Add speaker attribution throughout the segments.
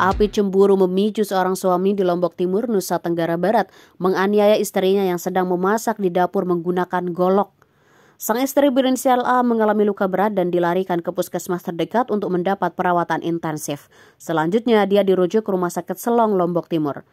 Speaker 1: Api cemburu memicu seorang suami di Lombok Timur, Nusa Tenggara Barat, menganiaya istrinya yang sedang memasak di dapur menggunakan golok. Sang istri berinisial A mengalami luka berat dan dilarikan ke puskesmas terdekat untuk mendapat perawatan intensif. Selanjutnya, dia dirujuk ke Rumah Sakit Selong, Lombok Timur.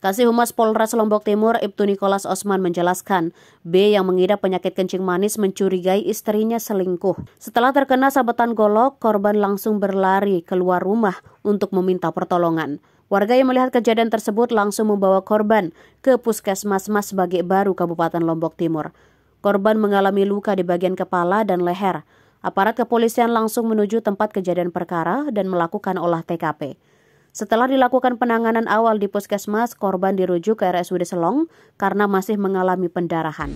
Speaker 1: Kasih Humas Polres Lombok Timur, Ibtu Nikolas Osman menjelaskan, B yang mengidap penyakit kencing manis mencurigai istrinya selingkuh. Setelah terkena sabetan golok, korban langsung berlari keluar rumah untuk meminta pertolongan. Warga yang melihat kejadian tersebut langsung membawa korban ke Puskesmas Mas Bage Baru, Kabupaten Lombok Timur. Korban mengalami luka di bagian kepala dan leher. Aparat kepolisian langsung menuju tempat kejadian perkara dan melakukan olah TKP. Setelah dilakukan penanganan awal di puskesmas, korban dirujuk ke RSUD Selong karena masih mengalami pendarahan.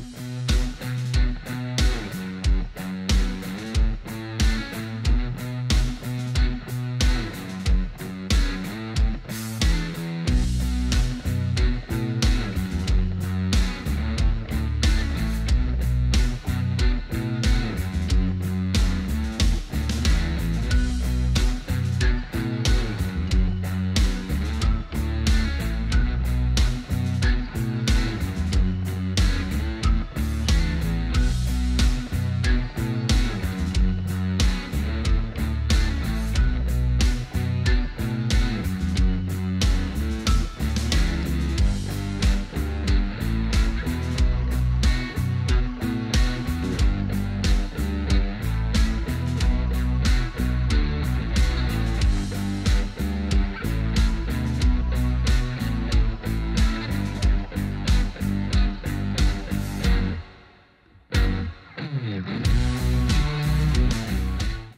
Speaker 1: Música